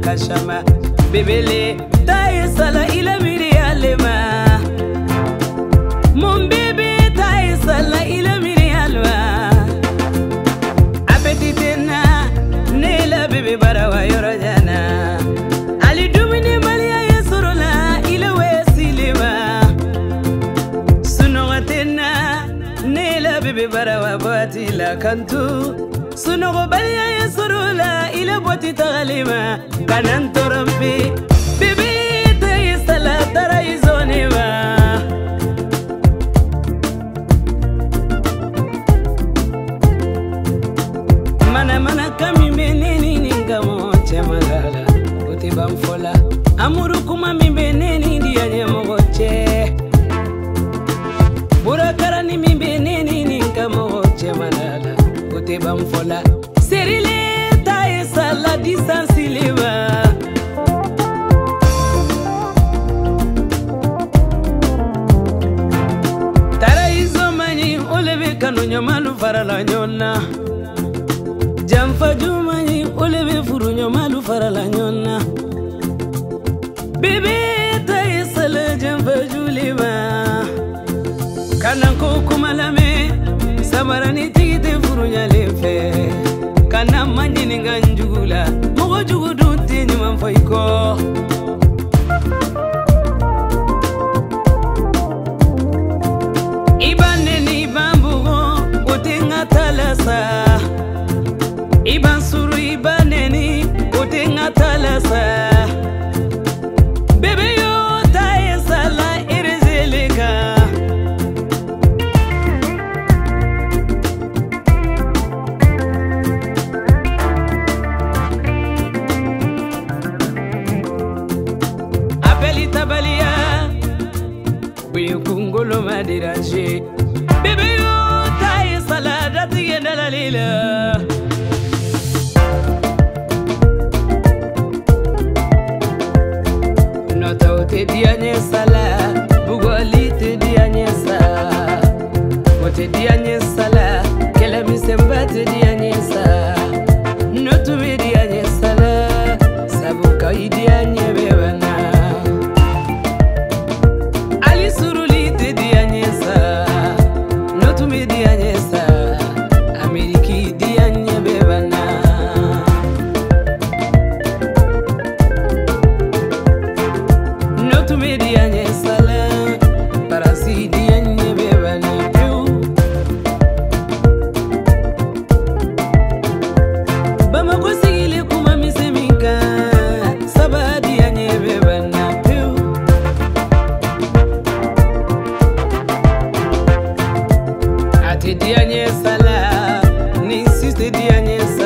kashama. Bebele taye sala ila miri alema mun bebe taye sala ila miri alma apetitena ne la barawa yɔrɔ jana. Ali dumuni maliya ye ila wesilema sunɔgɔ tena ne la barawa la kantu sunɔgɔbaliya ye sɔrɔ la ile bɔti tagali ma kana n tɔrɔmpi bibi tɛ i sala tara i zɔni ma manamanaka min be ne ni nin kamɔ cɛmagala o tɛ ban fɔ la amuru kuma min o tɛ ban fɔla serile ta ye sala disansileba tara izomani o le be kanu ɲɔmalu farala ɲɔgɔn na janfa jumanyi o le be furu ɲɔmalu farala ɲɔgɔn na bebe ta ye sala janfa juliba kana ko kuma sabarani envoie corps ibaneni bamburo otenga talasa. Ibansuru ibaneni otenga talasa. Kungolo ma dérange bebe yo ta ye salada tigɛ la nɔtɔw Tidianye sala, nisiste dianye sala